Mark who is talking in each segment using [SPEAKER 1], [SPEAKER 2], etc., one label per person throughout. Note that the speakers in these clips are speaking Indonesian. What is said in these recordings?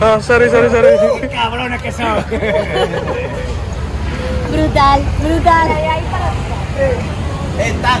[SPEAKER 1] Ah, sorry, sorry, sorry.
[SPEAKER 2] Cabrones que son.
[SPEAKER 3] Brutal, brutal.
[SPEAKER 2] Están.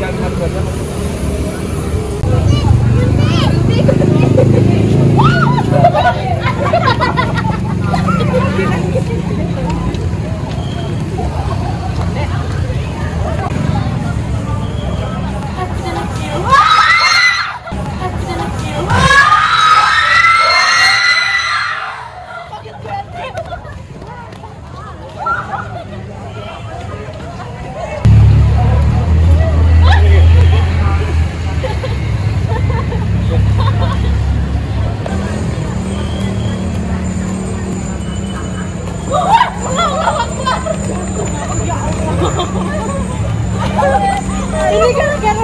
[SPEAKER 1] जानकारी
[SPEAKER 3] कर Are you gonna get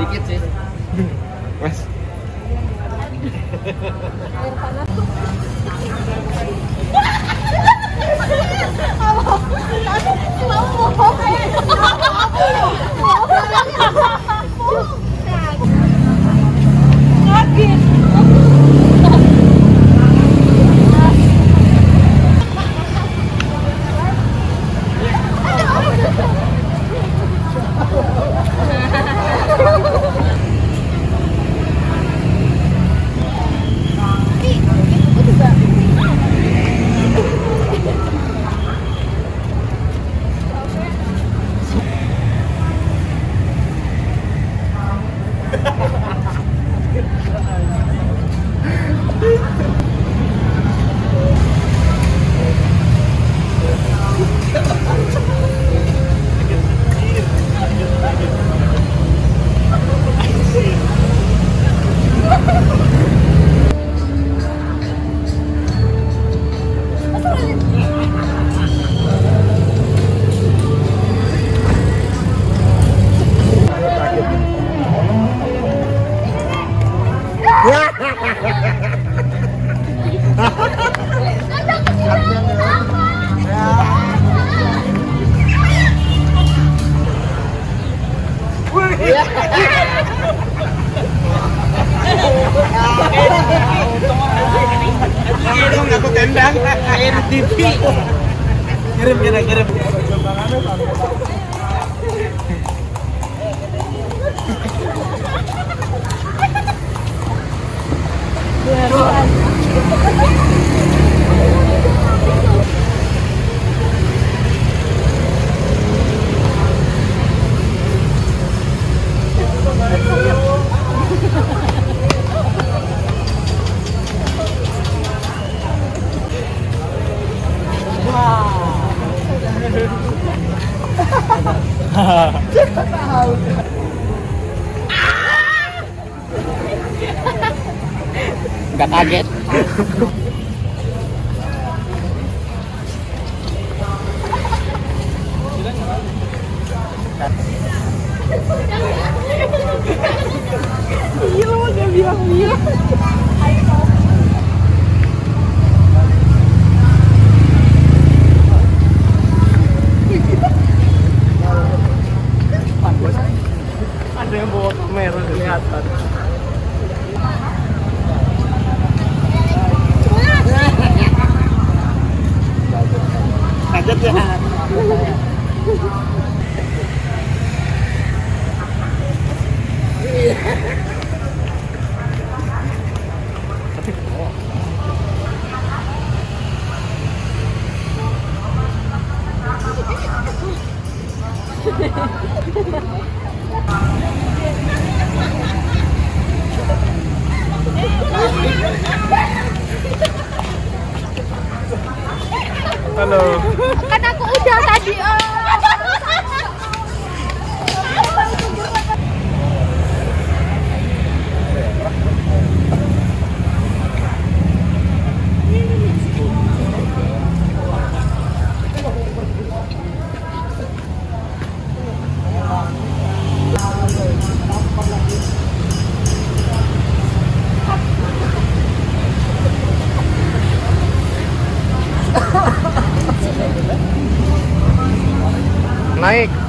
[SPEAKER 2] dikit sih
[SPEAKER 1] wes
[SPEAKER 2] mau, mau, mau, mau, Ha ha ha! Gak kaget.
[SPEAKER 3] Iya, gak bilang-bilang. Hello.
[SPEAKER 1] Mike.